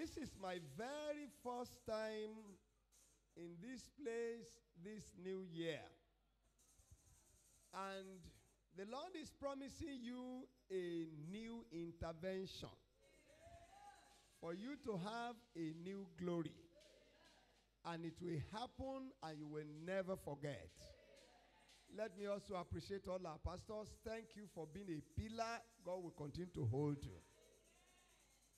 This is my very first time in this place this new year. And the Lord is promising you a new intervention for you to have a new glory. And it will happen and you will never forget. Let me also appreciate all our pastors. Thank you for being a pillar. God will continue to hold you.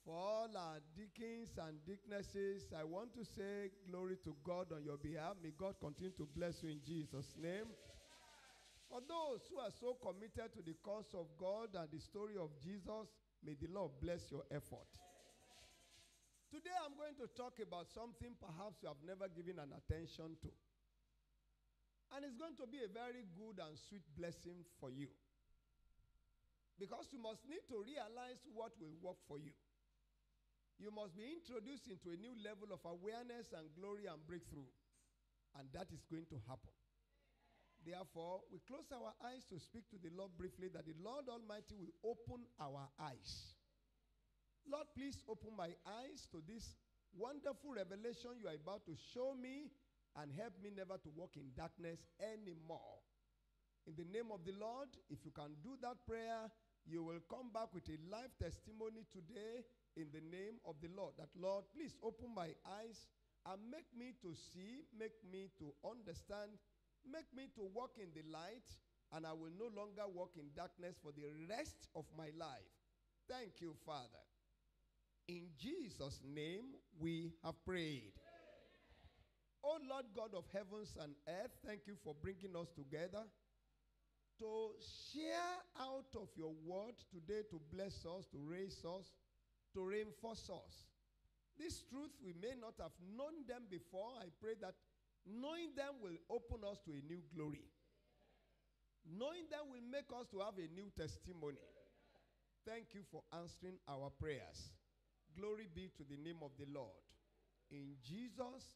For all our deacons and deaconesses, I want to say glory to God on your behalf. May God continue to bless you in Jesus' name. For those who are so committed to the cause of God and the story of Jesus, may the Lord bless your effort. Today I'm going to talk about something perhaps you have never given an attention to. And it's going to be a very good and sweet blessing for you. Because you must need to realize what will work for you. You must be introduced into a new level of awareness and glory and breakthrough. And that is going to happen. Therefore, we close our eyes to speak to the Lord briefly that the Lord Almighty will open our eyes. Lord, please open my eyes to this wonderful revelation you are about to show me and help me never to walk in darkness anymore. In the name of the Lord, if you can do that prayer, you will come back with a life testimony today in the name of the Lord. That Lord, please open my eyes and make me to see, make me to understand, make me to walk in the light, and I will no longer walk in darkness for the rest of my life. Thank you, Father. In Jesus' name we have prayed. Oh Lord God of heavens and earth, thank you for bringing us together to share out of your word today to bless us, to raise us, to reinforce us. This truth, we may not have known them before. I pray that knowing them will open us to a new glory. Knowing them will make us to have a new testimony. Thank you for answering our prayers. Glory be to the name of the Lord. In Jesus'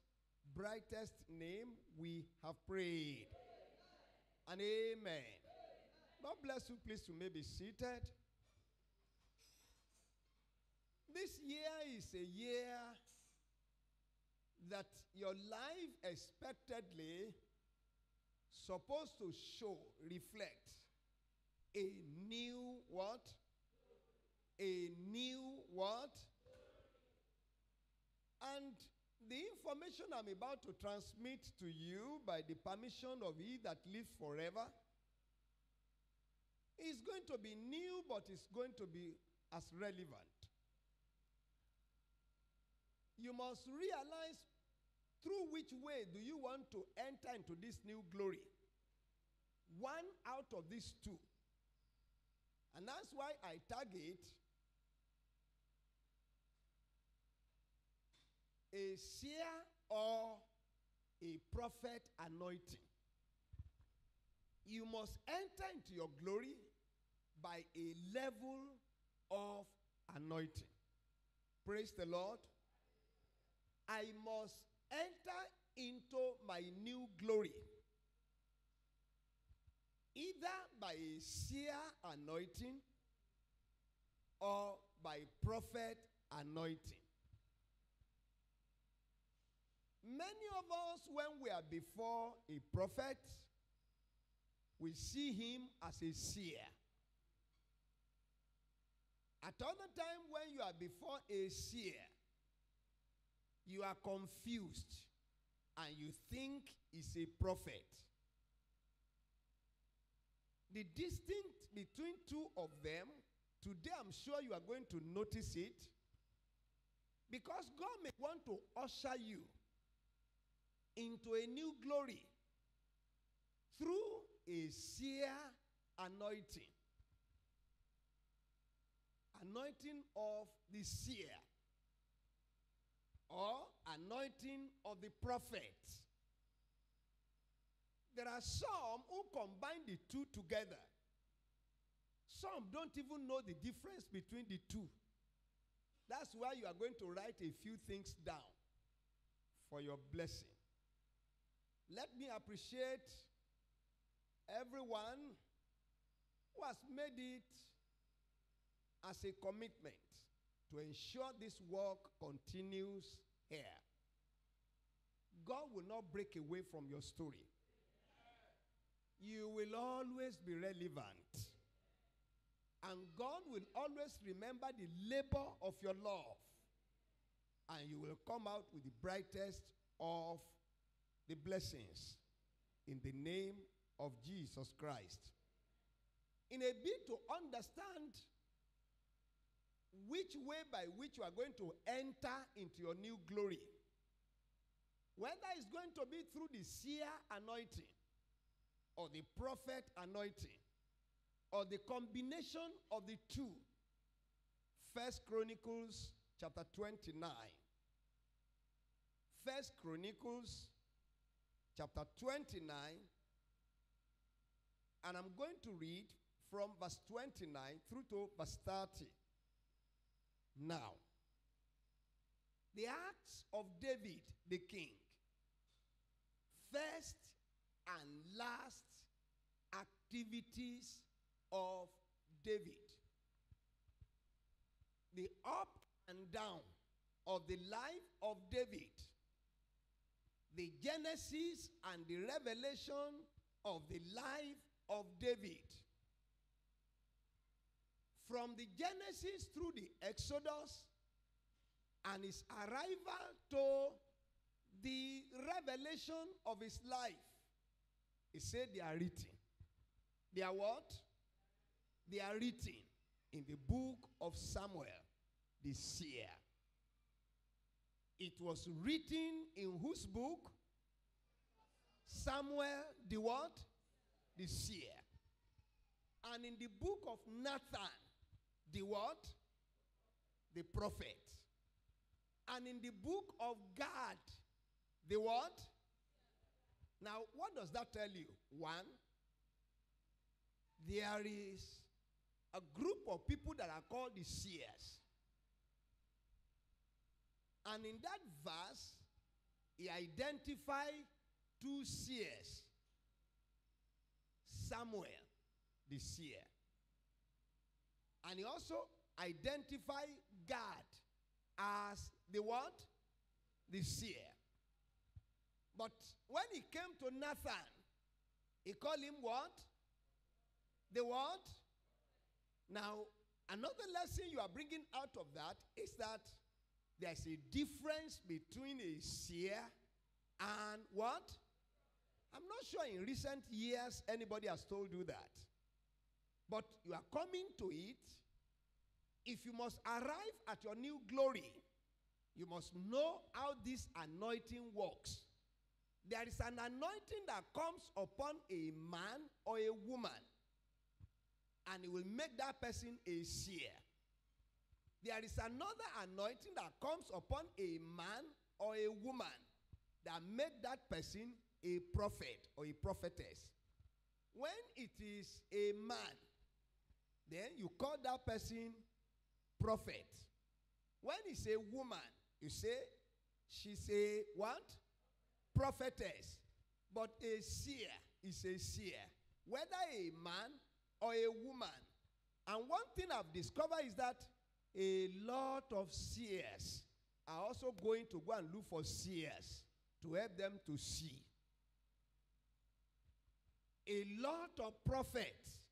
brightest name, we have prayed. And amen. God bless you. Please, you may be seated. This year is a year that your life expectedly supposed to show, reflect a new what? A new what? And the information I'm about to transmit to you by the permission of He that lives forever going to be new, but it's going to be as relevant. You must realize through which way do you want to enter into this new glory. One out of these two. And that's why I target a seer or a prophet anointing. You must enter into your glory by a level of anointing. Praise the Lord. I must enter into my new glory either by a seer anointing or by prophet anointing. Many of us, when we are before a prophet, we see him as a seer. At other time, when you are before a seer, you are confused and you think he's a prophet. The distinct between two of them, today I'm sure you are going to notice it, because God may want to usher you into a new glory through a seer anointing. Anointing of the seer or anointing of the prophet. There are some who combine the two together. Some don't even know the difference between the two. That's why you are going to write a few things down for your blessing. Let me appreciate everyone who has made it as a commitment to ensure this work continues here. God will not break away from your story. You will always be relevant. And God will always remember the labor of your love. And you will come out with the brightest of the blessings in the name of Jesus Christ. In a bid to understand which way by which you are going to enter into your new glory, whether it's going to be through the seer anointing or the prophet anointing or the combination of the two. First Chronicles chapter 29. First Chronicles chapter 29 and I'm going to read from verse 29 through to verse 30. Now, the acts of David the king, first and last activities of David. The up and down of the life of David. The genesis and the revelation of the life of David. From the Genesis through the Exodus and his arrival to the revelation of his life. He said they are written. They are what? They are written in the book of Samuel, the seer. It was written in whose book? Samuel, the what? The seer. And in the book of Nathan, the what? The prophet. And in the book of Gad, the what? Now, what does that tell you? One, there is a group of people that are called the seers. And in that verse, he identified two seers Samuel, the seer. And he also identified Gad as the what? The seer. But when he came to Nathan, he called him what? The what? Now, another lesson you are bringing out of that is that there's a difference between a seer and what? I'm not sure in recent years anybody has told you that. But you are coming to it. If you must arrive at your new glory, you must know how this anointing works. There is an anointing that comes upon a man or a woman, and it will make that person a seer. There is another anointing that comes upon a man or a woman that make that person a prophet or a prophetess. When it is a man, then you call that person prophet. When it's a woman, you say she's a what? Prophetess. But a seer is a seer, whether a man or a woman. And one thing I've discovered is that a lot of seers are also going to go and look for seers to help them to see. A lot of prophets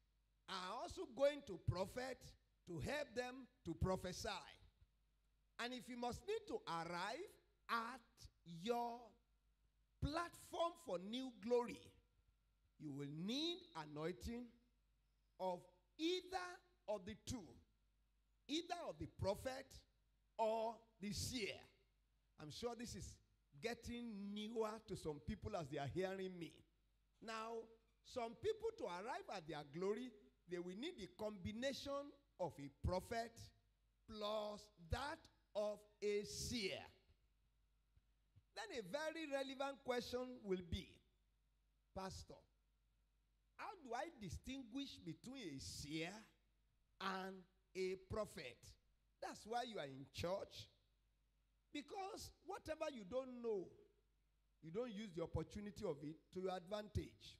are also going to prophet to help them to prophesy. And if you must need to arrive at your platform for new glory, you will need anointing of either of the two either of the prophet or the seer. I'm sure this is getting newer to some people as they are hearing me. Now, some people to arrive at their glory, they will need the combination of a prophet plus that of a seer. Then a very relevant question will be Pastor, how do I distinguish between a seer and a prophet? That's why you are in church. Because whatever you don't know, you don't use the opportunity of it to your advantage.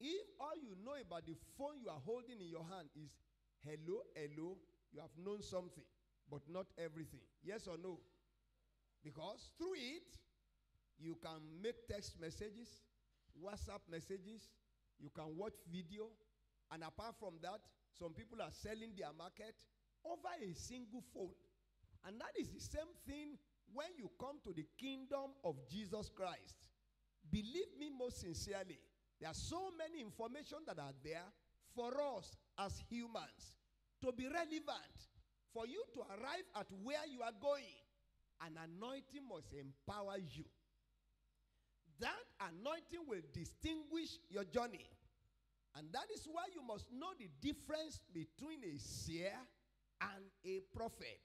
If all you know about the phone you are holding in your hand is hello, hello, you have known something. but not everything. Yes or no? Because through it, you can make text messages, WhatsApp messages, you can watch video, and apart from that, some people are selling their market over a single phone. And that is the same thing when you come to the kingdom of Jesus Christ. Believe me most sincerely, there are so many information that are there for us as humans to be relevant, for you to arrive at where you are going. An anointing must empower you. That anointing will distinguish your journey. And that is why you must know the difference between a seer and a prophet.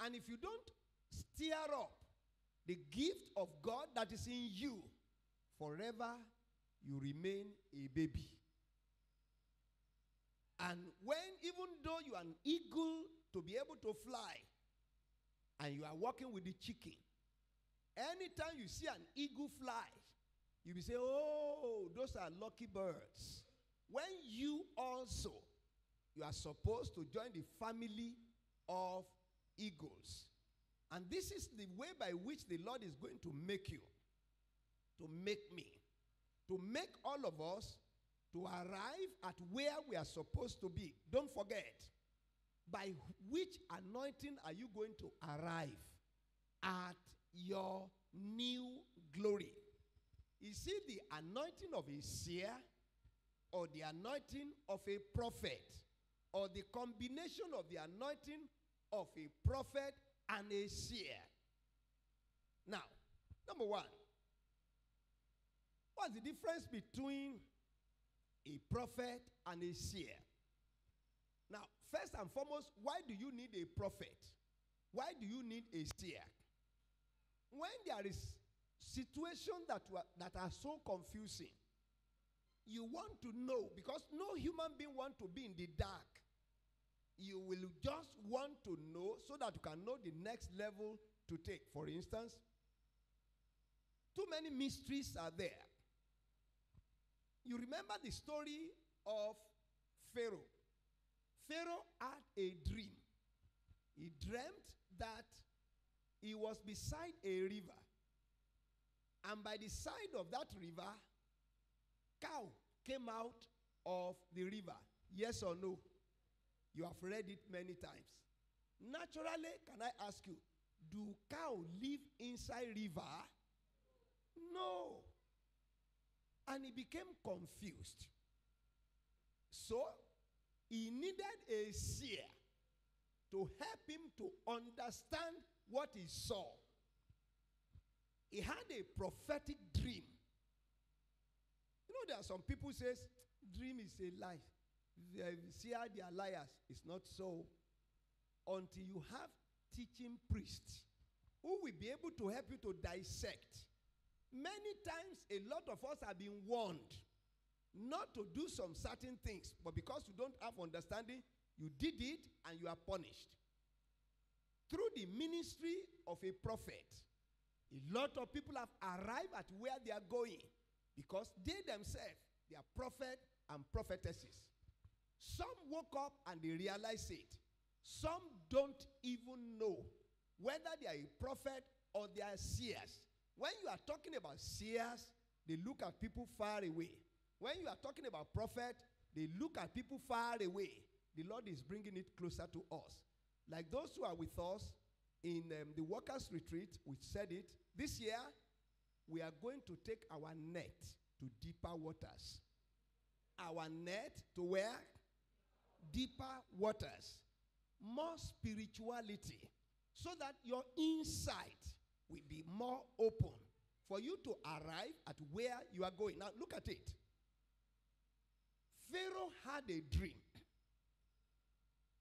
And if you don't stir up the gift of God that is in you, forever you remain a baby. And when, even though you are an eagle to be able to fly, and you are working with the chicken, anytime you see an eagle fly, you will say, Oh, those are lucky birds. When you also, you are supposed to join the family of eagles. And this is the way by which the Lord is going to make you, to make me, to make all of us to arrive at where we are supposed to be. Don't forget, by which anointing are you going to arrive at your new glory? Is it the anointing of a seer or the anointing of a prophet or the combination of the anointing of a prophet and a seer. Now, number one, what's the difference between a prophet and a seer? Now, first and foremost, why do you need a prophet? Why do you need a seer? When there is situation that, were, that are so confusing, you want to know because no human being want to be in the dark. You will just want to know so that you can know the next level to take. For instance, too many mysteries are there. You remember the story of Pharaoh. Pharaoh had a dream. He dreamt that he was beside a river. And by the side of that river, cow came out of the river. Yes or no? You have read it many times. Naturally, can I ask you, do cow live inside river? No. And he became confused. So, he needed a seer to help him to understand what he saw. He had a prophetic dream. You know, there are some people says dream is a lie. They see how they are liars. It's not so. Until you have teaching priests who will be able to help you to dissect. Many times, a lot of us have been warned not to do some certain things, but because you don't have understanding, you did it and you are punished. Through the ministry of a prophet, a lot of people have arrived at where they are going because they themselves, they are prophet and prophetesses. Some woke up and they realize it. Some don't even know whether they are a prophet or they are seers. When you are talking about seers, they look at people far away. When you are talking about prophet, they look at people far away. The Lord is bringing it closer to us. Like those who are with us in um, the workers' retreat, we said it. This year, we are going to take our net to deeper waters. Our net to where? Deeper waters. More spirituality. So that your insight will be more open for you to arrive at where you are going. Now, look at it. Pharaoh had a dream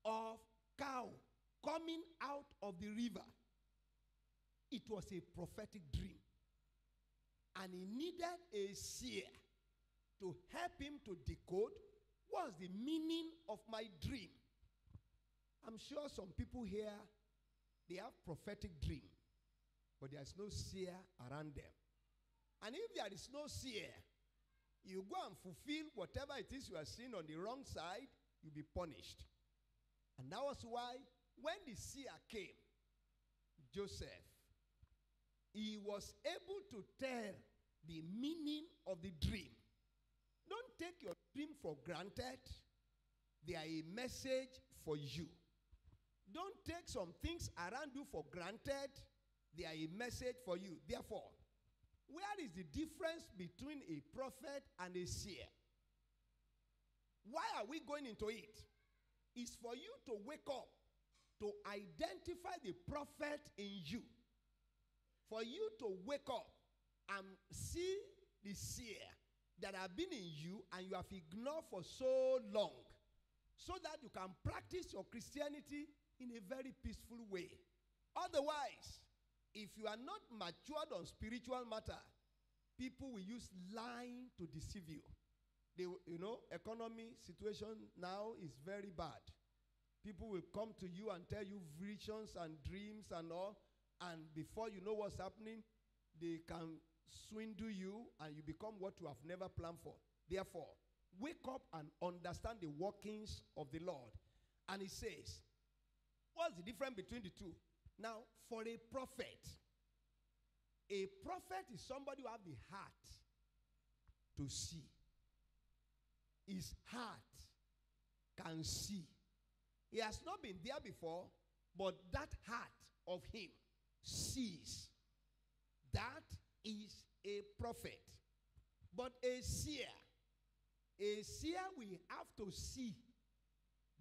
of cow coming out of the river. It was a prophetic dream. And he needed a seer to help him to decode what's the meaning of my dream. I'm sure some people here they have prophetic dream, but there's no seer around them. And if there is no seer, you go and fulfill whatever it is you are seeing on the wrong side, you'll be punished. And that was why when the seer came, Joseph, he was able to tell the meaning of the dream. Don't take your dream for granted. They are a message for you. Don't take some things around you for granted. They are a message for you. Therefore, where is the difference between a prophet and a seer? Why are we going into it? It's for you to wake up, to identify the prophet in you. For you to wake up and see the seer that have been in you and you have ignored for so long so that you can practice your Christianity in a very peaceful way. Otherwise, if you are not matured on spiritual matter, people will use lying to deceive you. They, you know, economy situation now is very bad. People will come to you and tell you visions and dreams and all, and before you know what's happening, they can swindle you and you become what you have never planned for. Therefore, wake up and understand the workings of the Lord. And he says, What's the difference between the two? Now, for a prophet, a prophet is somebody who have the heart to see. His heart can see. He has not been there before, but that heart of him sees. That is a prophet. But a seer, a seer will have to see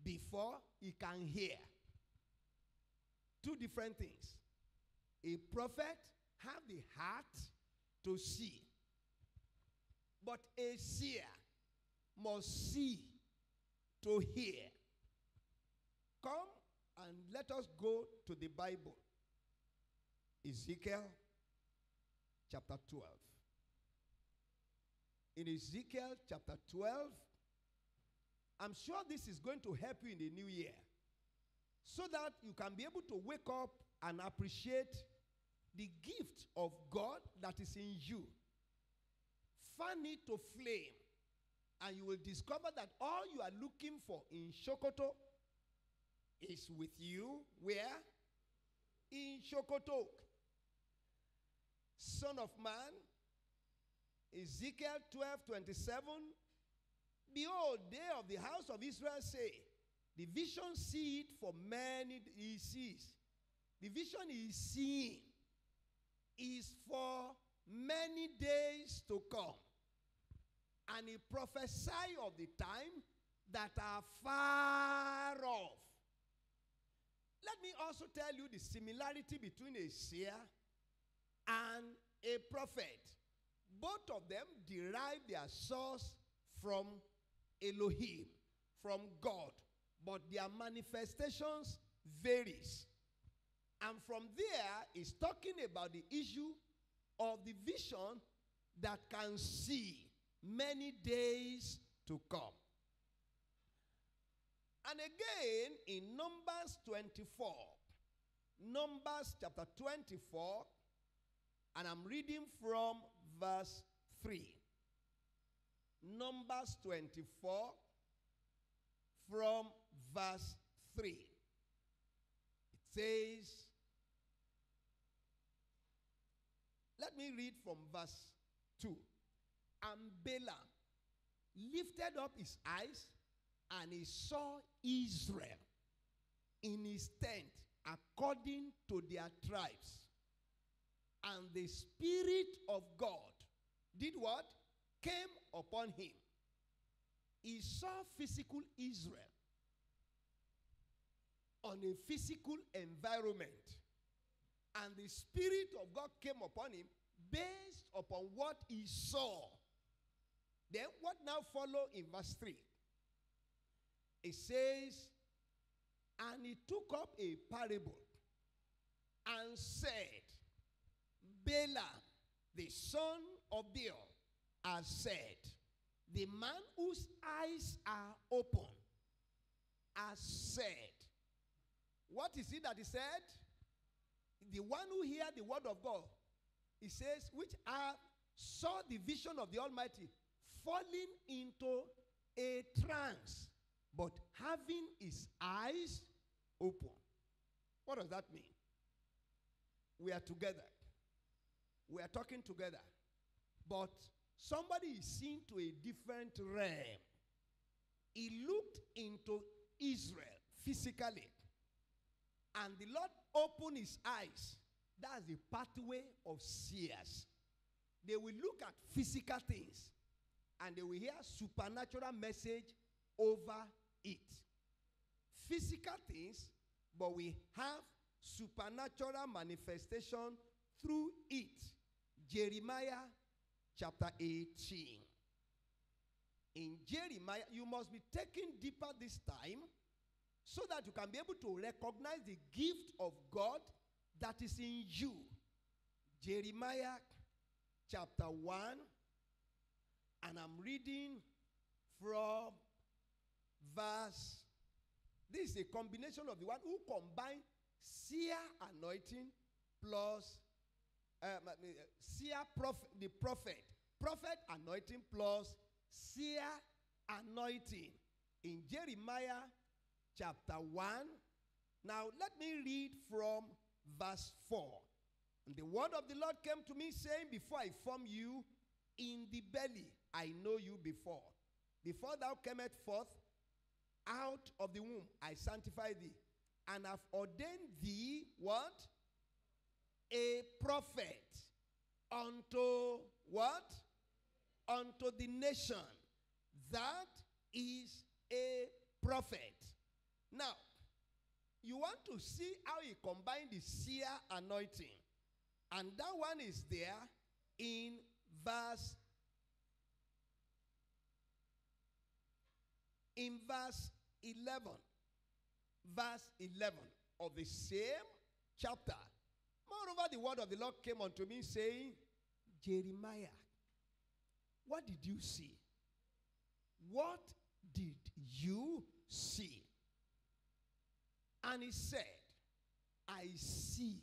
before he can hear. Two different things. A prophet have the heart to see. But a seer must see to hear. Come and let us go to the Bible. Ezekiel chapter 12. In Ezekiel chapter 12, I'm sure this is going to help you in the new year so that you can be able to wake up and appreciate the gift of God that is in you. Fan it to flame, and you will discover that all you are looking for in Sokoto is with you. Where? In Sokoto. Son of man, Ezekiel 12 27. Behold, they of the house of Israel say, The vision see it for many he sees. The vision he is seeing is for many days to come. And he prophesied of the time that are far off. Let me also tell you the similarity between a seer and a prophet. Both of them derive their source from Elohim, from God, but their manifestations varies. And from there is talking about the issue of the vision that can see many days to come. And again in Numbers 24, Numbers chapter 24, and I'm reading from verse 3. Numbers 24 from verse 3. It says, let me read from verse 2. And Balaam lifted up his eyes and he saw Israel in his tent according to their tribes. And the Spirit of God did what? Came upon him. He saw physical Israel on a physical environment. And the Spirit of God came upon him based upon what he saw. Then, what now follow in verse 3? It says, And he took up a parable and said, Balaam, the son of Beor, has said, The man whose eyes are open has said, What is it that he said? The one who hear the word of God, he says, which are saw the vision of the Almighty falling into a trance, but having his eyes open. What does that mean? We are together. We are talking together. But somebody is seen to a different realm. He looked into Israel physically. And the Lord opened his eyes. That's the pathway of seers. They will look at physical things and they will hear supernatural message over it. Physical things, but we have supernatural manifestation through it. Jeremiah chapter 18. In Jeremiah, you must be taken deeper this time so that you can be able to recognize the gift of God that is in you. Jeremiah chapter 1, and I'm reading from verse. This is a combination of the one who combined seer anointing plus um, seer prophet, the prophet, prophet anointing plus seer anointing in Jeremiah chapter 1. Now, let me read from verse 4. And the word of the Lord came to me, saying, Before I form you in the belly, I know you before. Before thou camest forth out of the womb, I sanctify thee, and have ordained thee what? A prophet unto what? Unto the nation. That is a prophet. Now, you want to see how he combined the seer anointing. And that one is there in verse in verse 11 verse 11 of the same chapter. Moreover the word of the lord came unto me saying jeremiah what did you see? What did you see and he said, I see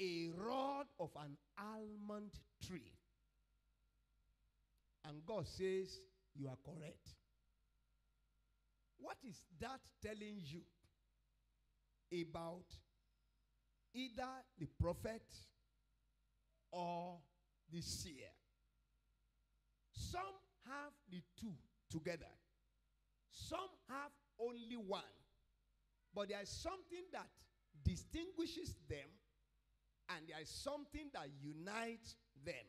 a rod of an almond tree. And God says, You are correct. What is that telling you about either the prophet or the seer? Some have the two together, some have only one. But there is something that distinguishes them, and there is something that unites them.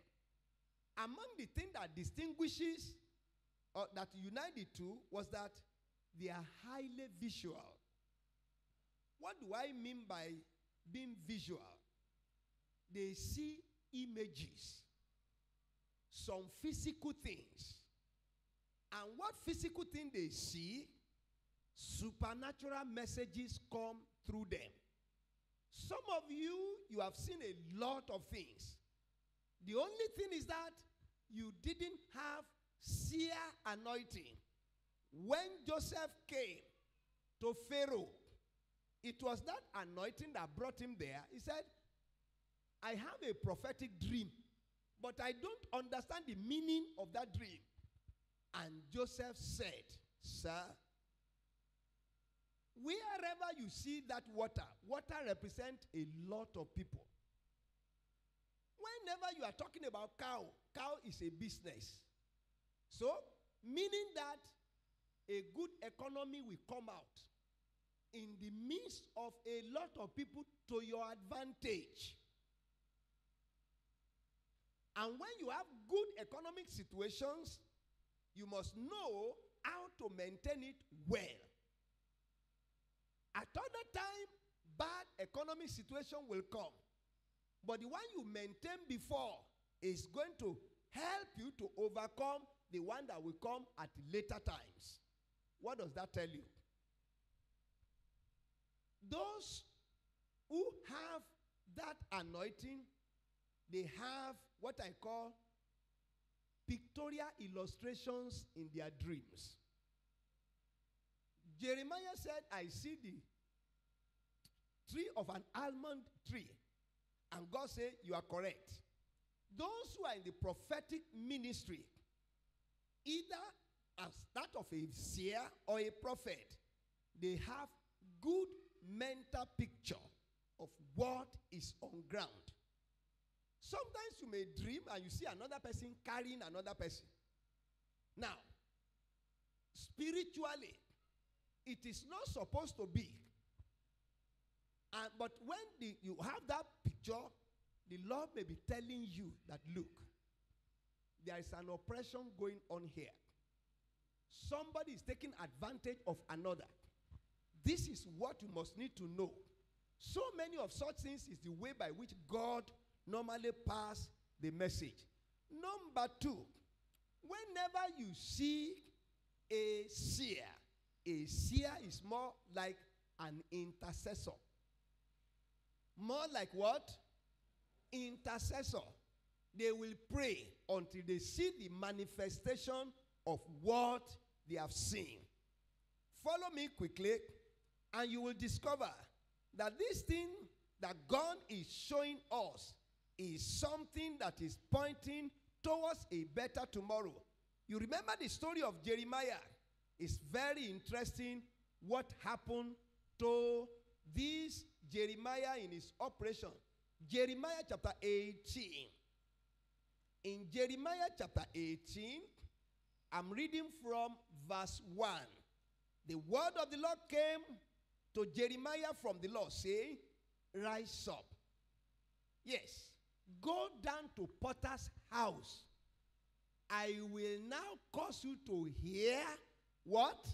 Among the things that distinguishes or uh, that unite the two was that they are highly visual. What do I mean by being visual? They see images, some physical things. And what physical thing they see supernatural messages come through them. Some of you, you have seen a lot of things. The only thing is that you didn't have seer anointing. When Joseph came to Pharaoh, it was that anointing that brought him there. He said, I have a prophetic dream, but I don't understand the meaning of that dream. And Joseph said, Sir, Wherever you see that water, water represents a lot of people. Whenever you are talking about cow, cow is a business. So, meaning that a good economy will come out in the midst of a lot of people to your advantage. And when you have good economic situations, you must know how to maintain it well. At other time, bad economic situation will come. But the one you maintain before is going to help you to overcome the one that will come at later times. What does that tell you? Those who have that anointing, they have what I call pictorial illustrations in their dreams. Jeremiah said, I see the tree of an almond tree. And God said, You are correct. Those who are in the prophetic ministry, either as that of a seer or a prophet, they have good mental picture of what is on ground. Sometimes you may dream and you see another person carrying another person. Now, spiritually, it is not supposed to be. And, but when the, you have that picture, the Lord may be telling you that, look, there is an oppression going on here. Somebody is taking advantage of another. This is what you must need to know. So many of such things is the way by which God normally pass the message. Number two, whenever you see a seer, a seer is more like an intercessor. More like what? Intercessor. They will pray until they see the manifestation of what they have seen. Follow me quickly, and you will discover that this thing that God is showing us is something that is pointing towards a better tomorrow. You remember the story of Jeremiah? It's very interesting what happened to this Jeremiah in his operation. Jeremiah chapter 18. In Jeremiah chapter 18, I'm reading from verse 1. The word of the Lord came to Jeremiah from the Lord, saying, Rise up. Yes, go down to Potter's house. I will now cause you to hear what?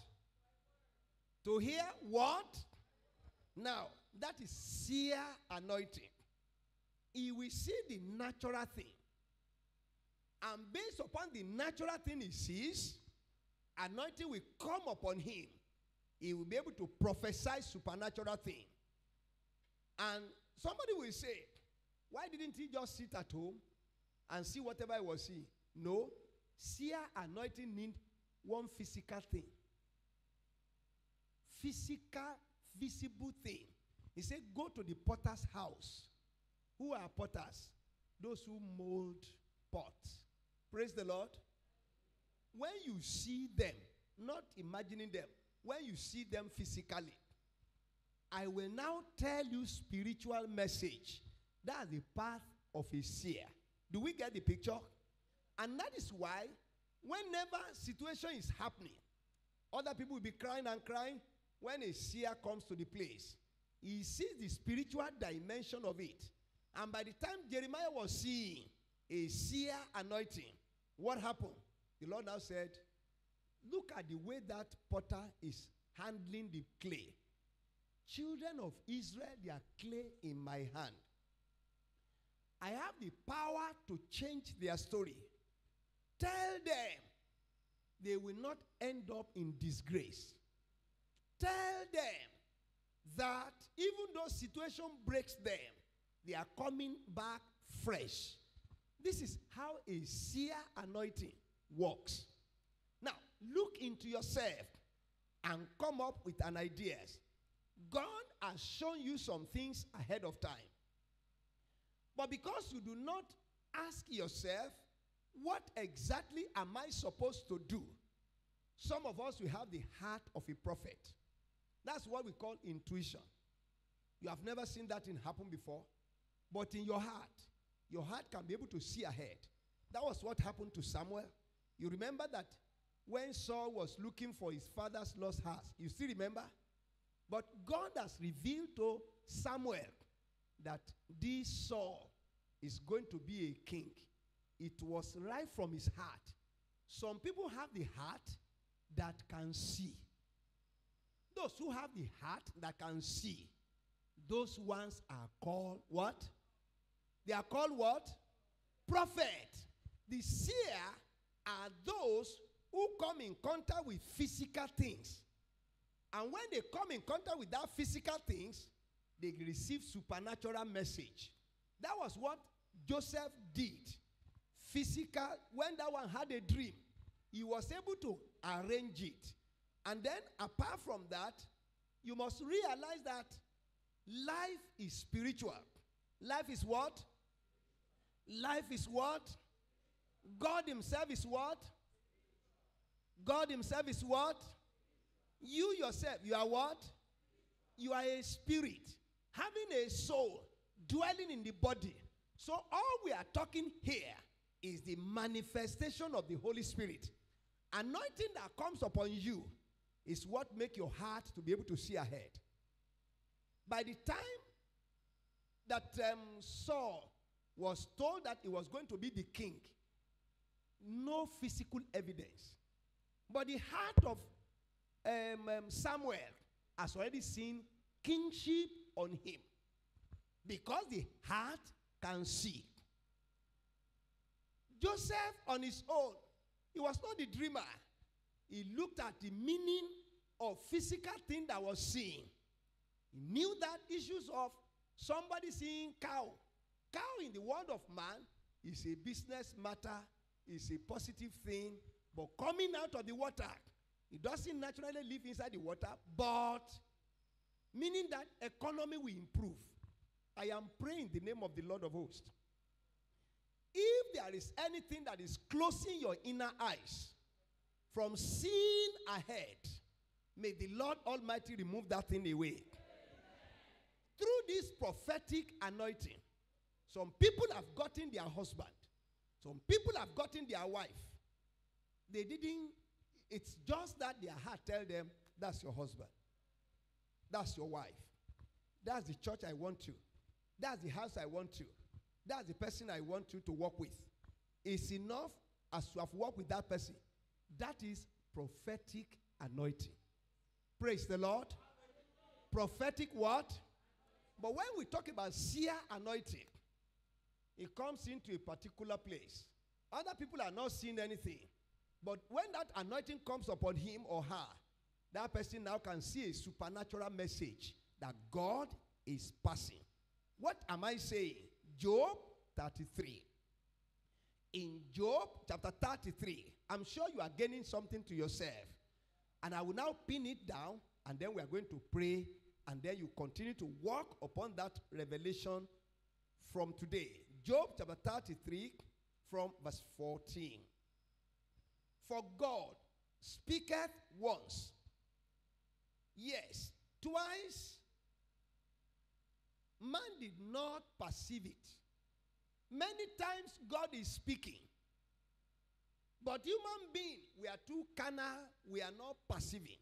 To hear what? Now, that is seer anointing. He will see the natural thing. And based upon the natural thing he sees, anointing will come upon him. He will be able to prophesy supernatural thing. And somebody will say, why didn't he just sit at home and see whatever he was seeing? No. Seer anointing need one physical thing. Physical, visible thing. He said, Go to the potter's house. Who are potters? Those who mold pots. Praise the Lord. When you see them, not imagining them, when you see them physically, I will now tell you spiritual message. That's the path of a seer. Do we get the picture? And that is why whenever situation is happening, other people will be crying and crying. When a seer comes to the place, he sees the spiritual dimension of it. And by the time Jeremiah was seeing a seer anointing, what happened? The Lord now said, Look at the way that potter is handling the clay. Children of Israel, they are clay in my hand. I have the power to change their story. Tell them they will not end up in disgrace. Tell them that even though situation breaks them, they are coming back fresh. This is how a seer anointing works. Now, look into yourself and come up with an idea. God has shown you some things ahead of time. But because you do not ask yourself, what exactly am I supposed to do? Some of us, we have the heart of a prophet. That's what we call intuition. You have never seen that thing happen before, but in your heart, your heart can be able to see ahead. That was what happened to Samuel. You remember that when Saul was looking for his father's lost house, you still remember? But God has revealed to Samuel that this Saul is going to be a king. It was right from his heart. Some people have the heart that can see. Those who have the heart that can see, those ones are called what? They are called what? Prophet. The seer are those who come in contact with physical things. And when they come in contact with that physical things, they receive supernatural message. That was what Joseph did. Physical, when that one had a dream, he was able to arrange it. And then, apart from that, you must realize that life is spiritual. Life is what? Life is what? God Himself is what? God Himself is what? You yourself, you are what? You are a spirit having a soul dwelling in the body. So, all we are talking here is the manifestation of the Holy Spirit. Anointing that comes upon you is what make your heart to be able to see ahead. By the time that um, Saul was told that he was going to be the king, no physical evidence. But the heart of um, um, Samuel has already seen kingship on him because the heart can see. Joseph, on his own, he was not the dreamer. He looked at the meaning of physical thing that was seen. He knew that issues of somebody seeing cow. Cow in the world of man is a business matter, is a positive thing, but coming out of the water, it doesn't naturally live inside the water, but meaning that economy will improve. I am praying the name of the Lord of hosts. If there is anything that is closing your inner eyes from seeing ahead, may the Lord Almighty remove that thing away. Through this prophetic anointing, some people have gotten their husband, some people have gotten their wife. They didn't, it's just that their heart tell them, that's your husband. That's your wife. That's the church I want to. That's the house I want to. That's the person I want you to work with. It's enough as you have worked with that person. That is prophetic anointing. Praise the Lord. Prophetic what? But when we talk about seer anointing, it comes into a particular place. Other people are not seeing anything. But when that anointing comes upon him or her, that person now can see a supernatural message that God is passing. What am I saying? Job 33. In Job chapter 33, I'm sure you are gaining something to yourself. And I will now pin it down, and then we are going to pray, and then you continue to walk upon that revelation from today. Job chapter 33, from verse 14. For God speaketh once, yes, twice, man did not perceive it. Many times God is speaking. But human being, we are too carnal, we are not perceiving.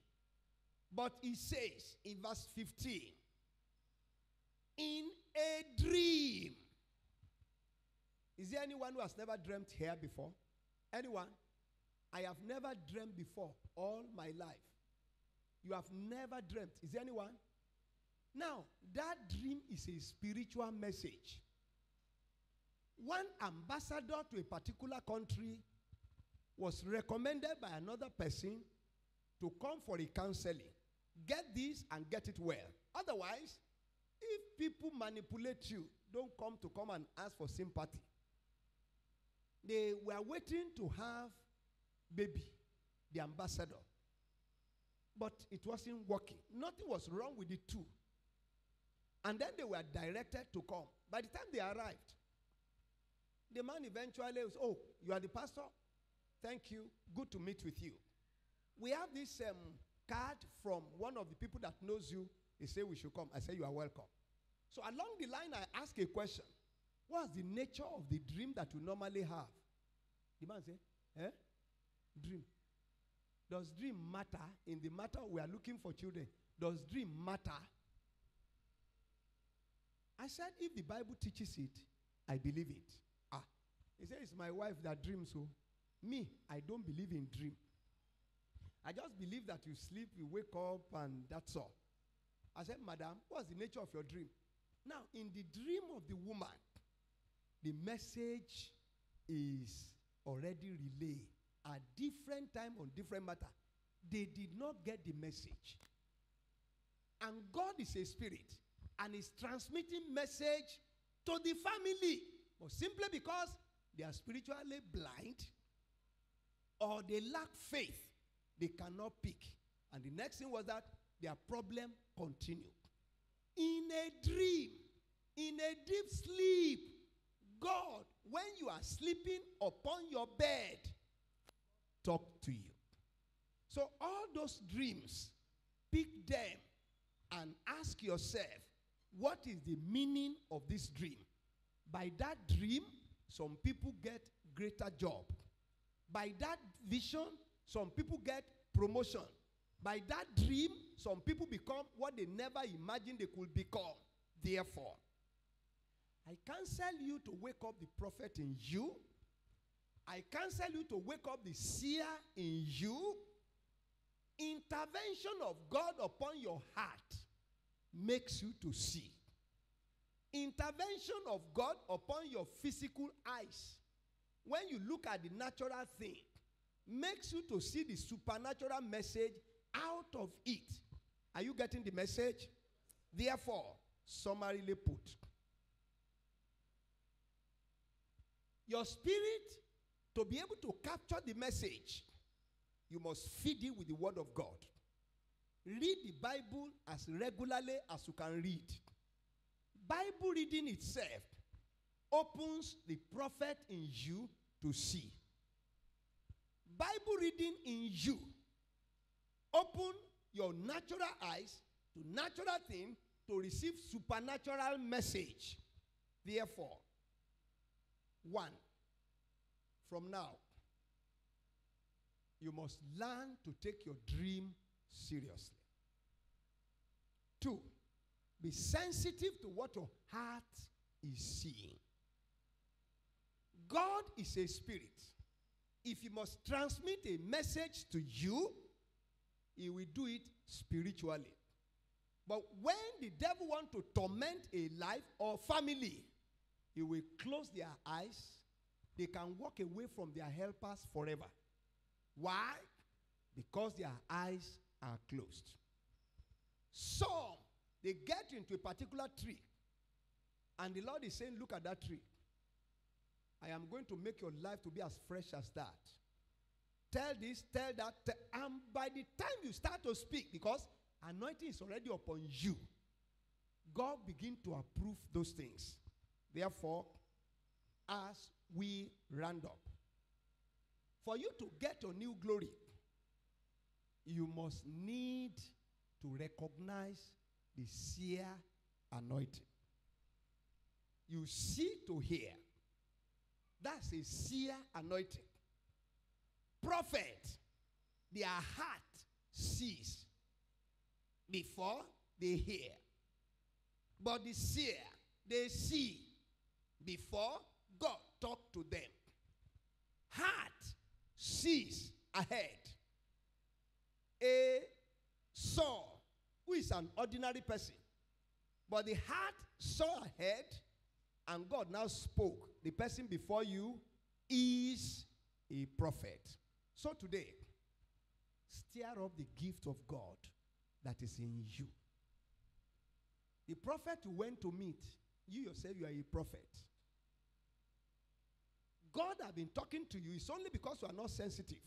But he says in verse 15, in a dream. Is there anyone who has never dreamt here before? Anyone? I have never dreamt before all my life. You have never dreamt. Is there anyone? Now, that dream is a spiritual message. One ambassador to a particular country was recommended by another person to come for a counseling. Get this and get it well. Otherwise, if people manipulate you, don't come to come and ask for sympathy. They were waiting to have baby, the ambassador. But it wasn't working. Nothing was wrong with the two. And then they were directed to come. By the time they arrived, the man eventually was, Oh, you are the pastor? Thank you. Good to meet with you. We have this um, card from one of the people that knows you. He said we should come. I said, You are welcome. So along the line, I ask a question. What's the nature of the dream that you normally have? The man said, Eh? Dream. Does dream matter? In the matter we are looking for children, does dream matter? I said, if the Bible teaches it, I believe it. Ah. He said, it's my wife that dreams. So, me, I don't believe in dream. I just believe that you sleep, you wake up, and that's all. I said, Madam, what's the nature of your dream? Now, in the dream of the woman, the message is already relayed at different time on different matter. They did not get the message. And God is a spirit and is transmitting message to the family. But simply because they are spiritually blind or they lack faith, they cannot pick. And the next thing was that their problem continued. In a dream, in a deep sleep, God, when you are sleeping upon your bed, talk to you. So all those dreams, pick them and ask yourself, what is the meaning of this dream? By that dream, some people get greater job. By that vision, some people get promotion. By that dream, some people become what they never imagined they could become. Therefore, I counsel you to wake up the prophet in you. I counsel you to wake up the seer in you. Intervention of God upon your heart makes you to see. Intervention of God upon your physical eyes, when you look at the natural thing, makes you to see the supernatural message out of it. Are you getting the message? Therefore, summarily put, your spirit to be able to capture the message, you must feed it with the word of God. Read the Bible as regularly as you can read. Bible reading itself opens the prophet in you to see. Bible reading in you open your natural eyes to natural thing to receive supernatural message. Therefore, one, from now, you must learn to take your dream seriously. Two, be sensitive to what your heart is seeing. God is a spirit. If he must transmit a message to you, he will do it spiritually. But when the devil want to torment a life or family, he will close their eyes. They can walk away from their helpers forever. Why? Because their eyes are closed. Some, they get into a particular tree, and the Lord is saying, Look at that tree. I am going to make your life to be as fresh as that. Tell this, tell that, tell, and by the time you start to speak, because anointing is already upon you, God begin to approve those things. Therefore, as we round up, for you to get your new glory, you must need to recognize the seer anointing. You see to hear. That's a seer anointing. Prophet, their heart sees before they hear. But the seer, they see before God talk to them. Heart sees ahead. A Saul, who is an ordinary person, but the heart saw ahead, and God now spoke. The person before you is a prophet. So today, stir up the gift of God that is in you. The prophet you went to meet, you yourself, you are a prophet. God has been talking to you. It's only because you are not sensitive.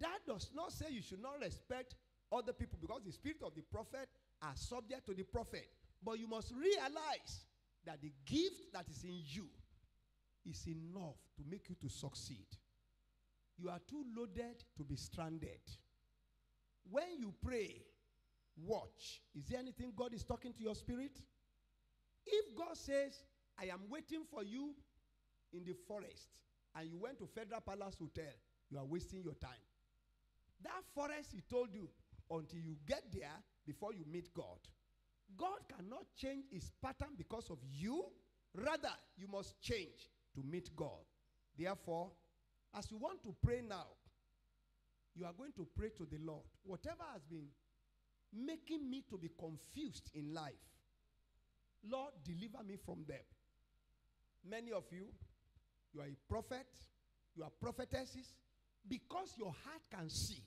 That does not say you should not respect other people because the spirit of the prophet are subject to the prophet. But you must realize that the gift that is in you is enough to make you to succeed. You are too loaded to be stranded. When you pray, watch. Is there anything God is talking to your spirit? If God says, I am waiting for you in the forest, and you went to Federal Palace Hotel, you are wasting your time. That forest, he told you, until you get there before you meet God. God cannot change his pattern because of you. Rather, you must change to meet God. Therefore, as you want to pray now, you are going to pray to the Lord. Whatever has been making me to be confused in life, Lord, deliver me from them. Many of you, you are a prophet, you are prophetesses, because your heart can see.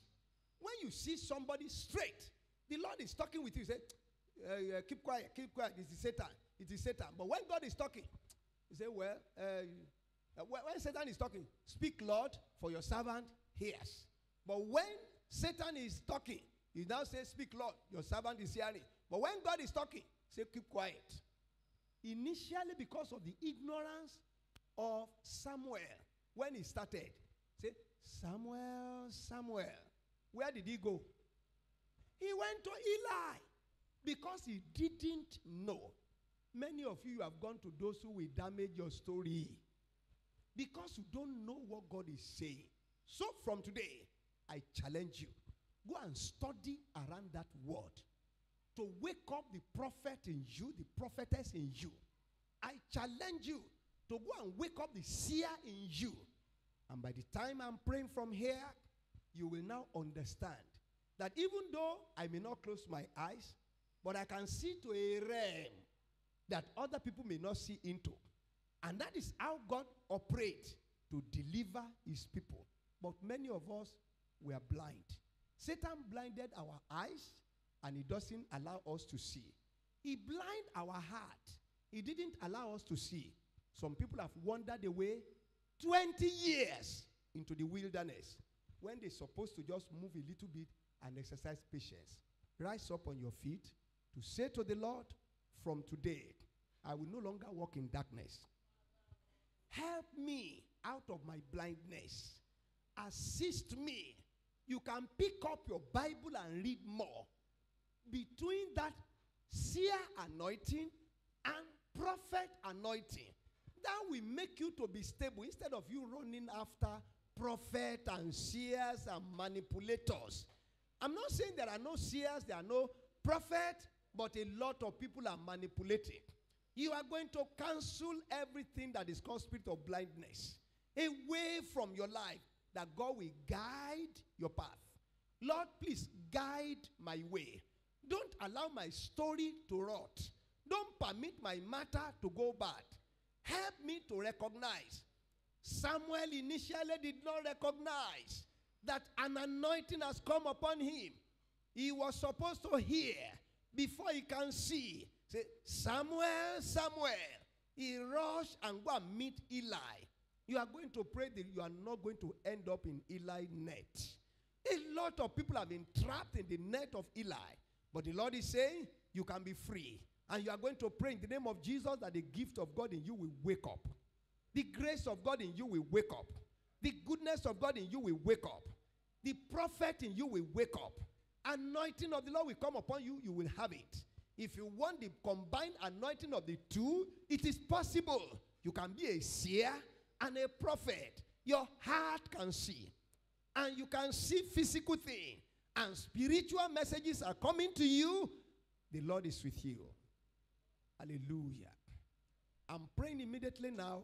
When you see somebody straight, the Lord is talking with you. Say, uh, uh, keep quiet, keep quiet. It is Satan. It is Satan. But when God is talking, you say, well, uh, when Satan is talking, speak, Lord, for your servant hears. But when Satan is talking, he now says, speak, Lord, your servant is hearing. But when God is talking, say, keep quiet. Initially, because of the ignorance of Samuel, when he started, say, Samuel, Samuel. Where did he go? He went to Eli. Because he didn't know. Many of you have gone to those who will damage your story. Because you don't know what God is saying. So from today, I challenge you. Go and study around that word. To wake up the prophet in you, the prophetess in you. I challenge you to go and wake up the seer in you. And by the time I'm praying from here, you will now understand that even though I may not close my eyes, but I can see to a realm that other people may not see into. And that is how God operates to deliver his people. But many of us were blind. Satan blinded our eyes and he doesn't allow us to see. He blind our heart. He didn't allow us to see. Some people have wandered away 20 years into the wilderness when they're supposed to just move a little bit and exercise patience. Rise up on your feet to say to the Lord, from today, I will no longer walk in darkness. Help me out of my blindness. Assist me. You can pick up your Bible and read more. Between that seer anointing and prophet anointing, that will make you to be stable instead of you running after prophet and seers and manipulators. I'm not saying there are no seers, there are no prophet, but a lot of people are manipulating. You are going to cancel everything that is called spirit of blindness away from your life, that God will guide your path. Lord, please guide my way. Don't allow my story to rot. Don't permit my matter to go bad. Help me to recognize. Samuel initially did not recognize that an anointing has come upon him. He was supposed to hear before he can see. Say, Samuel, Samuel. He rushed and go and meet Eli. You are going to pray that you are not going to end up in Eli net. A lot of people have been trapped in the net of Eli. But the Lord is saying, you can be free. And you are going to pray in the name of Jesus that the gift of God in you will wake up. The grace of God in you will wake up. The goodness of God in you will wake up. The prophet in you will wake up. Anointing of the Lord will come upon you, you will have it. If you want the combined anointing of the two, it is possible. You can be a seer and a prophet. Your heart can see. And you can see physical things. And spiritual messages are coming to you. The Lord is with you. Hallelujah. I'm praying immediately now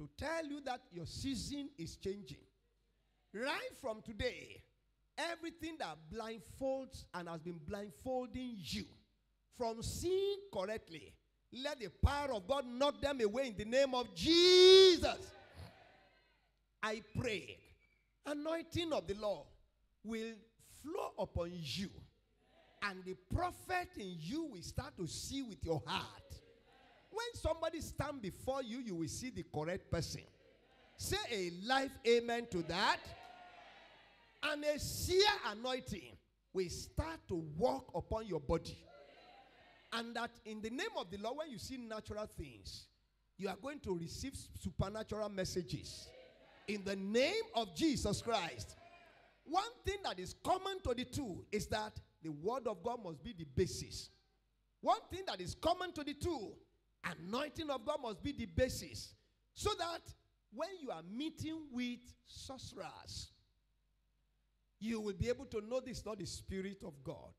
to tell you that your season is changing. Right from today, everything that blindfolds and has been blindfolding you from seeing correctly, let the power of God knock them away in the name of Jesus. I pray, anointing of the Lord will flow upon you, and the prophet in you will start to see with your heart. When somebody stand before you, you will see the correct person. Say a life amen to that. And a seer anointing will start to walk upon your body. And that in the name of the Lord, when you see natural things, you are going to receive supernatural messages. In the name of Jesus Christ. One thing that is common to the two is that the word of God must be the basis. One thing that is common to the two, anointing of God must be the basis. So that when you are meeting with sorcerers, you will be able to know this is not the Spirit of God.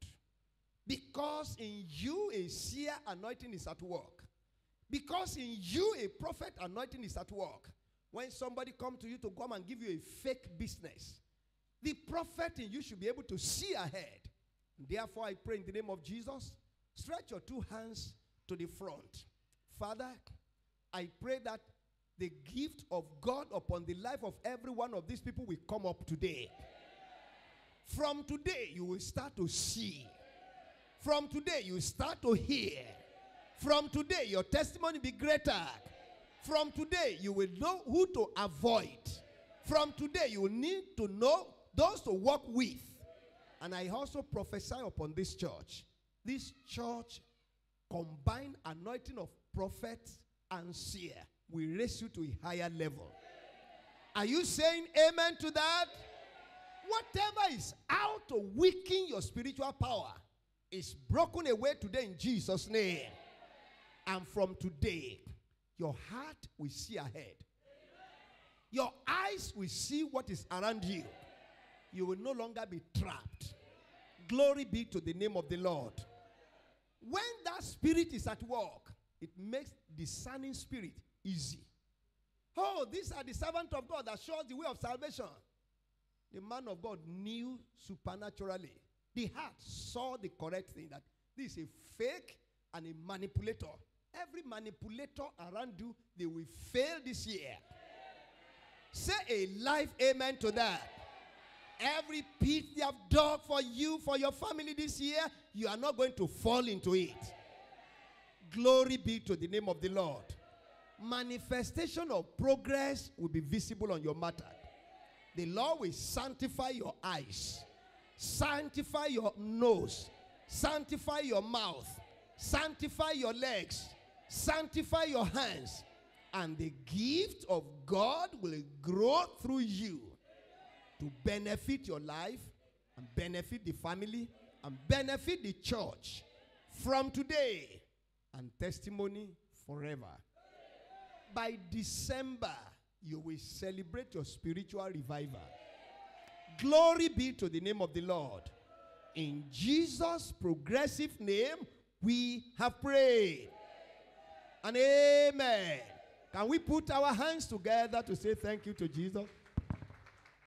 Because in you a seer anointing is at work. Because in you a prophet anointing is at work. When somebody come to you to come and give you a fake business, the prophet in you should be able to see ahead. Therefore, I pray in the name of Jesus, stretch your two hands to the front. Father, I pray that the gift of God upon the life of every one of these people will come up today. From today, you will start to see. From today, you start to hear. From today, your testimony be greater. From today, you will know who to avoid. From today, you will need to know those to work with. And I also prophesy upon this church. This church combined anointing of prophets and seer will raise you to a higher level. Are you saying amen to that? Whatever is out to weaken your spiritual power, is broken away today in Jesus' name. And from today, your heart will see ahead. Your eyes will see what is around you. You will no longer be trapped. Glory be to the name of the Lord. When that spirit is at work, it makes discerning spirit easy. Oh, these are the servants of God that shows the way of salvation. The man of God knew supernaturally. The heart saw the correct thing that this is a fake and a manipulator. Every manipulator around you, they will fail this year. Say a life amen to that. Every pit they have dug for you, for your family this year, you are not going to fall into it. Glory be to the name of the Lord. Manifestation of progress will be visible on your matter. The Lord will sanctify your eyes, sanctify your nose, sanctify your mouth, sanctify your legs, sanctify your hands, and the gift of God will grow through you to benefit your life and benefit the family and benefit the church from today and testimony forever. By December, you will celebrate your spiritual revival. Glory be to the name of the Lord. In Jesus' progressive name, we have prayed. And amen. Can we put our hands together to say thank you to Jesus?